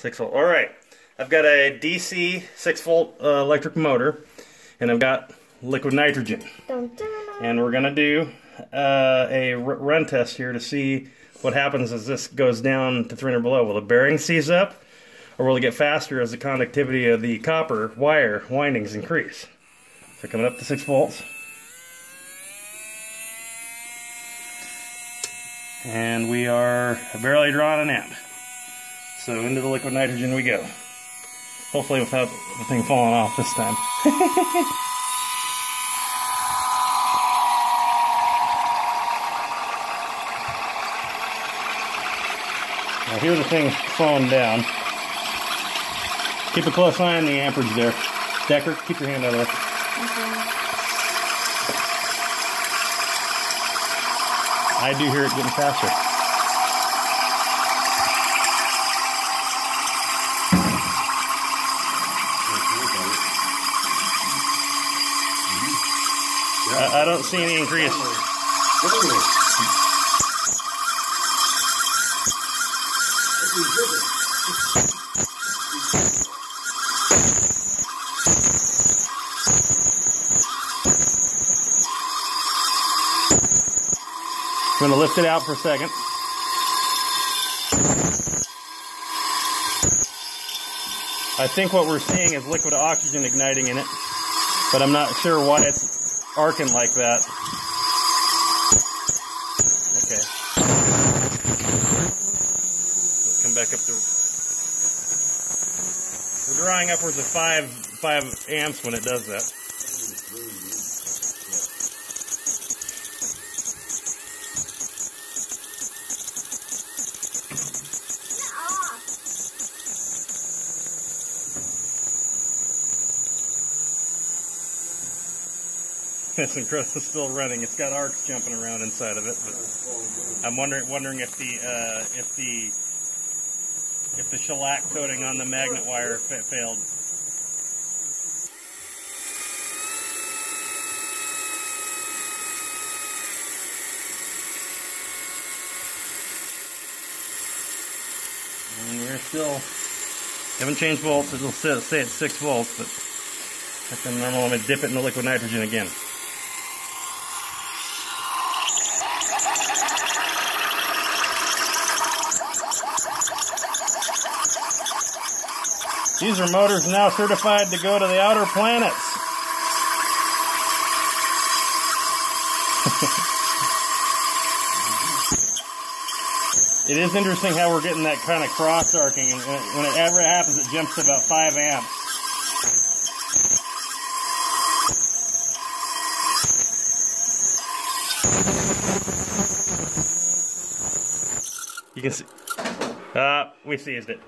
Six volt. All right. I've got a DC six volt uh, electric motor, and I've got liquid nitrogen. Dun, dun, dun. And we're gonna do uh, a run test here to see what happens as this goes down to 300 below. Will the bearing seize up, or will it get faster as the conductivity of the copper wire windings increase? So coming up to six volts. And we are barely drawing an amp. So into the liquid nitrogen we go. Hopefully without the thing falling off this time. Now here the thing slowing down. Keep a close eye on the amperage there. Decker, keep your hand out of there. I do hear it getting faster. I, don't see any increase. I'm going to lift it out for a second. I think what we're seeing is liquid oxygen igniting in it, but I'm not sure why it's arcing like that. Okay. Let's come back up to. We're drawing upwards of five five amps when it does that. Incredible. It's still running. It's got arcs jumping around inside of it. But I'm wondering wondering if the uh, if the if the shellac coating on the magnet wire fa- failed. And we're still haven't changed volts. It'll say it's six volts, but that's normal. I'm gonna dip it in the liquid nitrogen again. These are motors now certified to go to the outer planets. it is interesting how we're getting that kind of cross arcing, and when it, ever happens, it jumps to about 5 amps. You can see. Uh, we seized it.